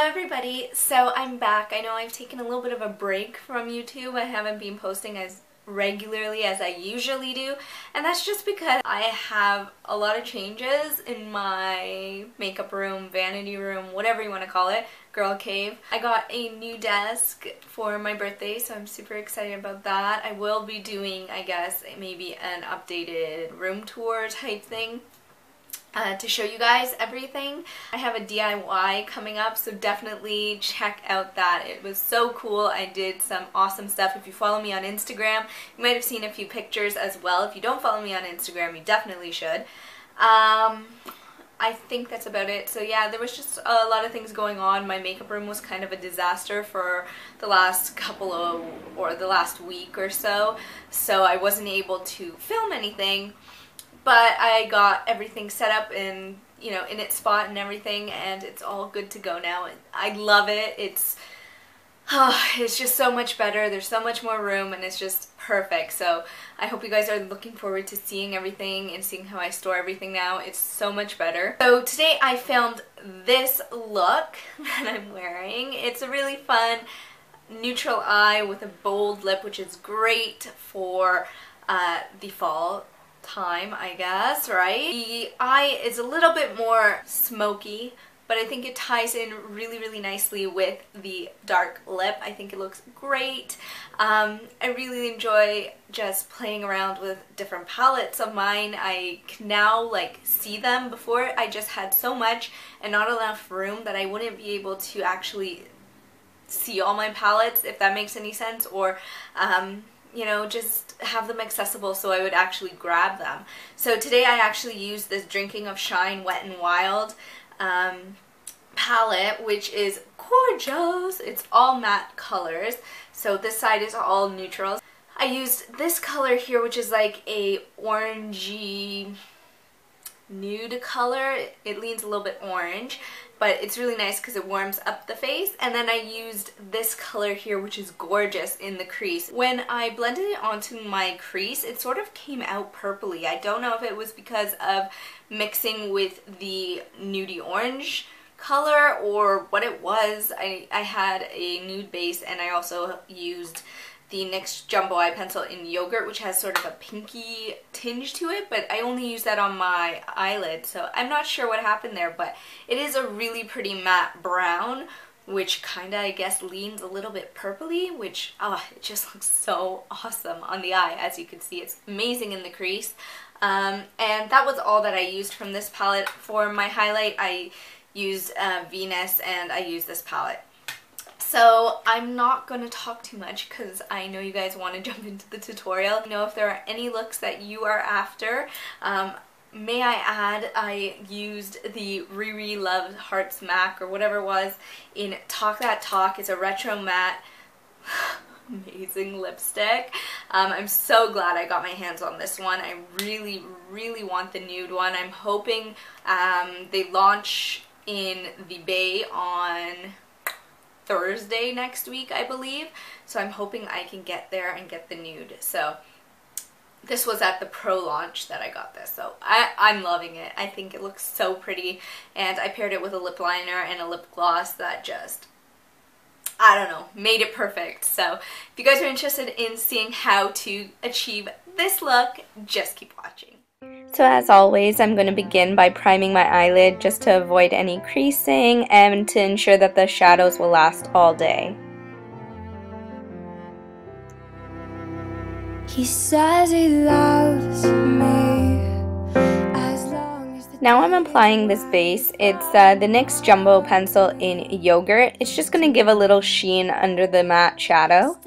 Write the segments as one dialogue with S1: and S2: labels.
S1: Hello everybody, so I'm back. I know I've taken a little bit of a break from YouTube. I haven't been posting as regularly as I usually do and that's just because I have a lot of changes in my makeup room, vanity room, whatever you want to call it, girl cave. I got a new desk for my birthday so I'm super excited about that. I will be doing I guess maybe an updated room tour type thing uh, to show you guys everything. I have a DIY coming up, so definitely check out that. It was so cool. I did some awesome stuff. If you follow me on Instagram, you might have seen a few pictures as well. If you don't follow me on Instagram, you definitely should. Um, I think that's about it. So yeah, there was just a lot of things going on. My makeup room was kind of a disaster for the last couple of, or the last week or so. So I wasn't able to film anything. But I got everything set up in, you know, in its spot and everything, and it's all good to go now. I love it. It's, oh, it's just so much better. There's so much more room, and it's just perfect. So I hope you guys are looking forward to seeing everything and seeing how I store everything now. It's so much better. So today I filmed this look that I'm wearing. It's a really fun neutral eye with a bold lip, which is great for uh, the fall time, I guess, right? The eye is a little bit more smoky, but I think it ties in really, really nicely with the dark lip. I think it looks great. Um, I really enjoy just playing around with different palettes of mine. I can now like see them. Before I just had so much and not enough room that I wouldn't be able to actually see all my palettes, if that makes any sense, or um, you know, just have them accessible so I would actually grab them. So today I actually used this Drinking of Shine Wet n Wild um, palette, which is gorgeous. It's all matte colors. So this side is all neutrals. I used this color here, which is like a orangey nude color. It leans a little bit orange but it's really nice because it warms up the face. And then I used this color here, which is gorgeous in the crease. When I blended it onto my crease, it sort of came out purpley. I don't know if it was because of mixing with the nudie orange color or what it was. I, I had a nude base and I also used the NYX Jumbo Eye Pencil in Yogurt, which has sort of a pinky tinge to it, but I only use that on my eyelid, so I'm not sure what happened there, but it is a really pretty matte brown, which kind of, I guess, leans a little bit purpley, which, oh, it just looks so awesome on the eye. As you can see, it's amazing in the crease. Um, and that was all that I used from this palette. For my highlight, I used uh, Venus, and I used this palette. So I'm not going to talk too much because I know you guys want to jump into the tutorial. You know if there are any looks that you are after. Um, may I add, I used the Riri Love Hearts MAC or whatever it was in Talk That Talk. It's a retro matte amazing lipstick. Um, I'm so glad I got my hands on this one. I really, really want the nude one. I'm hoping um, they launch in the Bay on Thursday next week, I believe. So I'm hoping I can get there and get the nude. So this was at the pro launch that I got this. So I, I'm loving it. I think it looks so pretty. And I paired it with a lip liner and a lip gloss that just I don't know, made it perfect. So if you guys are interested in seeing how to achieve this look, just keep watching.
S2: So as always, I'm going to begin by priming my eyelid just to avoid any creasing and to ensure that the shadows will last all day. He says he loves me now I'm applying this base. It's uh, the NYX Jumbo Pencil in Yogurt. It's just going to give a little sheen under the matte shadow.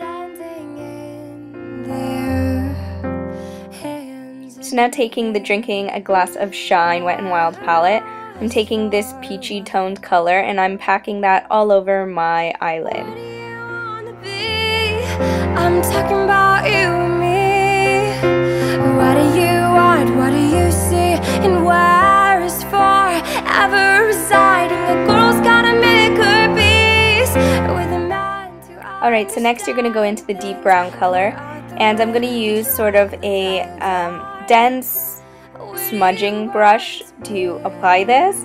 S2: So now taking the Drinking a Glass of Shine Wet n Wild palette, I'm taking this peachy toned color and I'm packing that all over my eyelid. I'm talking about you and me. What do you want? What do you see? And where is forever residing? A girl's gotta make her peace with a man Alright, so next you're going to go into the deep brown color. And I'm going to use sort of a um, dense smudging brush to apply this.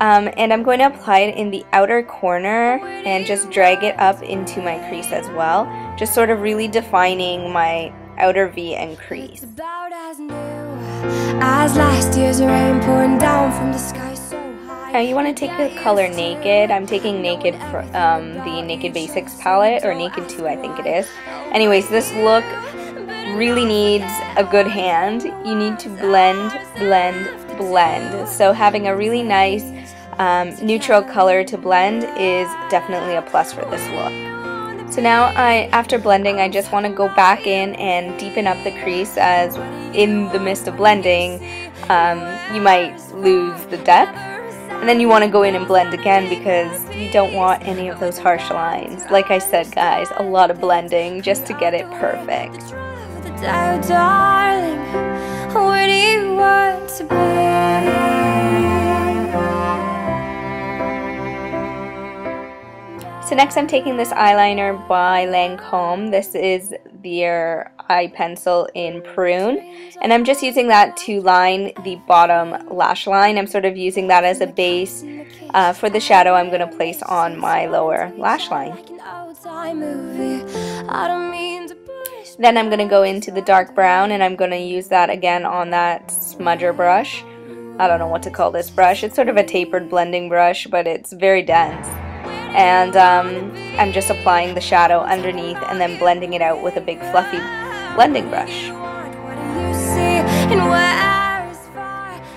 S2: Um, and I'm going to apply it in the outer corner and just drag it up into my crease as well. Just sort of really defining my outer V and crease. As last year's rain pouring down from the sky so high. Now you want to take the color Naked. I'm taking Naked from um, the Naked Basics palette, or Naked 2 I think it is. Anyways, this look really needs a good hand. You need to blend, blend, blend. So having a really nice um, neutral color to blend is definitely a plus for this look. So now I, after blending, I just want to go back in and deepen up the crease as in the midst of blending, um, you might lose the depth. And then you want to go in and blend again because you don't want any of those harsh lines. Like I said, guys, a lot of blending just to get it perfect. Darling, where do you want to be? So next I'm taking this eyeliner by Lancome. This is their eye pencil in Prune. And I'm just using that to line the bottom lash line. I'm sort of using that as a base uh, for the shadow I'm going to place on my lower lash line. Then I'm going to go into the dark brown and I'm going to use that again on that smudger brush. I don't know what to call this brush. It's sort of a tapered blending brush, but it's very dense and um, I'm just applying the shadow underneath and then blending it out with a big fluffy blending brush.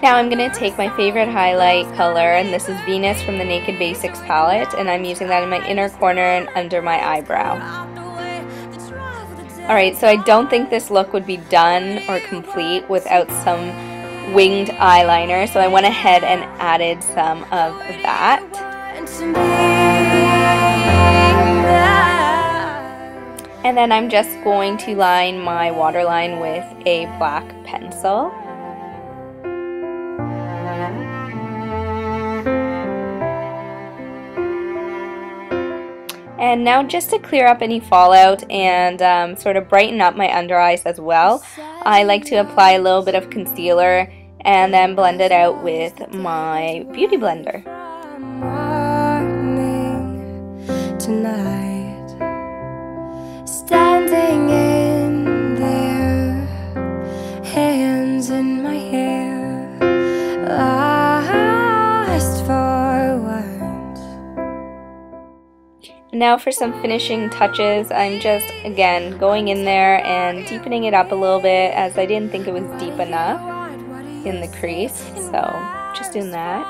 S2: Now I'm going to take my favorite highlight color and this is Venus from the Naked Basics palette and I'm using that in my inner corner and under my eyebrow. Alright, so I don't think this look would be done or complete without some winged eyeliner so I went ahead and added some of that. And then I'm just going to line my waterline with a black pencil. And now just to clear up any fallout and um, sort of brighten up my under eyes as well, I like to apply a little bit of concealer and then blend it out with my Beauty Blender. Now for some finishing touches. I'm just again going in there and deepening it up a little bit as I didn't think it was deep enough in the crease so just doing that.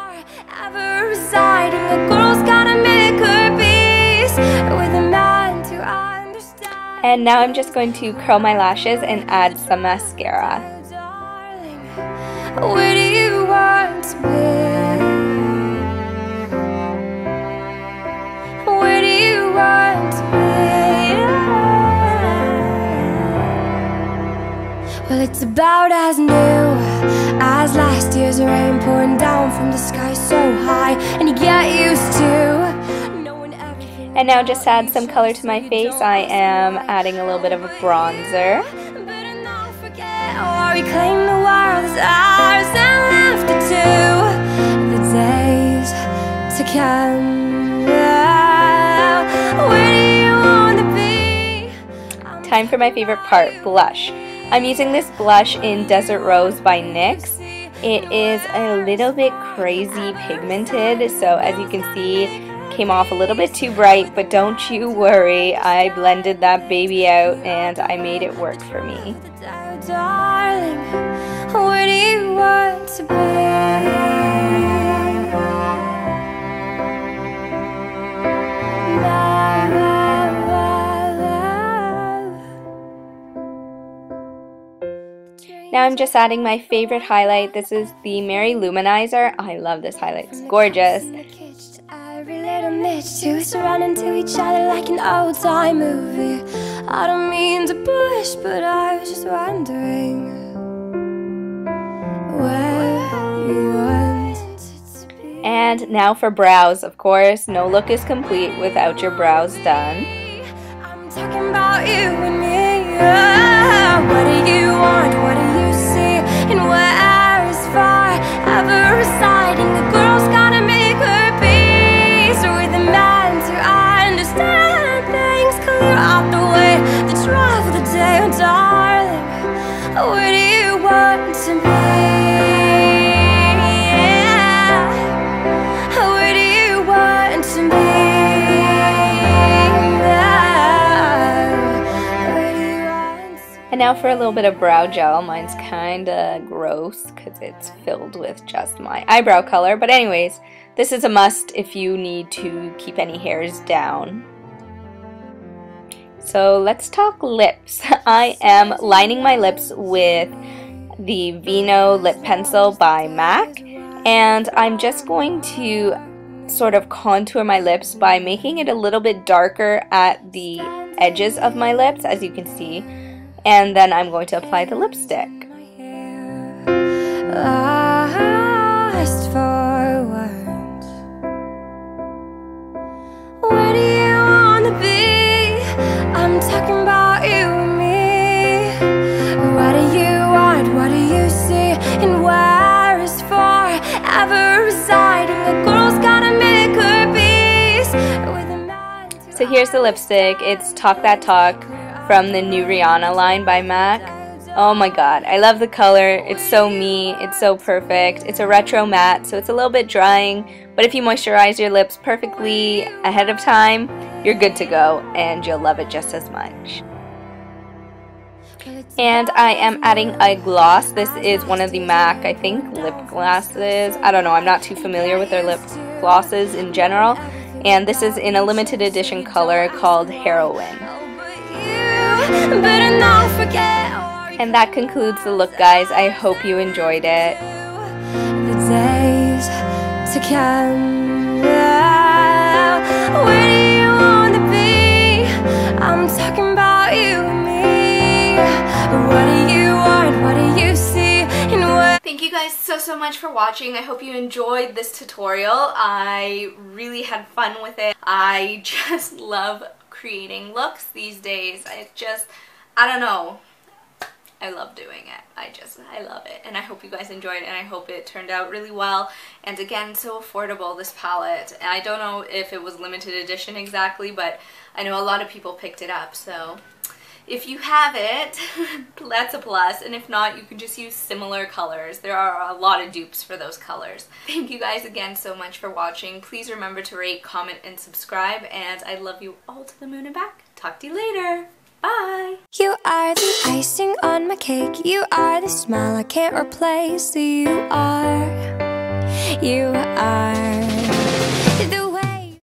S2: And now I'm just going to curl my lashes and add some mascara. It's about as new as last year's rain pouring down from the sky so high, and you get used to and now just add some color to my face. I am adding a little bit of a bronzer. Time for my favorite part, blush. I'm using this blush in Desert Rose by NYX. It is a little bit crazy pigmented, so as you can see, came off a little bit too bright, but don't you worry. I blended that baby out and I made it work for me. Now I'm just adding my favorite highlight. This is the Mary-Lou Manizer. I love this highlight. It's gorgeous niche to surrounding to each other like an old time movie. I don't mean to push, but I was just wondering where you wanted. And now for brows, of course. No look is complete without your brows done. I'm talking about you and me. What do you want? What do you see? And
S1: now for a little bit of brow gel. Mine's kinda gross because it's filled with just my eyebrow color. But anyways, this is a must if you need to keep any hairs down. So let's talk lips. I am lining my lips with the Vino Lip Pencil by MAC. And I'm just going to sort of contour my lips by making it a little bit darker at the edges of my lips, as you can see and then I'm going to apply the lipstick. So here's the lipstick. It's Talk That Talk from the new Rihanna line by MAC. Oh my god, I love the color. It's so me. It's so perfect. It's a retro matte, so it's a little bit drying, but if you moisturize your lips perfectly ahead of time, you're good to go and you'll love it just as much. And I am adding a gloss. This is one of the MAC, I think, lip glosses. I don't know, I'm not too familiar with their lip glosses in general. And this is in a limited edition color called Heroine. And that concludes the look, guys. I hope you enjoyed it. The days to come. Where do you want to be? I'm talking about you me. What do you want? What do you see? Thank you guys so, so much for watching. I hope you enjoyed this tutorial. I really had fun with it. I just love creating looks these days. I just, I don't know. I love doing it. I just, I love it. And I hope you guys enjoyed and I hope it turned out really well. And again, so affordable, this palette. And I don't know if it was limited edition exactly, but I know a lot of people picked it up, so if you have it, that's a plus. and if not, you can just use similar colors. There are a lot of dupes for those colors. Thank you guys again so much for watching. Please remember to rate, comment, and subscribe, and I love you all to the moon and back. Talk to you later. Bye!
S2: You are the icing on my cake You are the smile I can't replace You are You are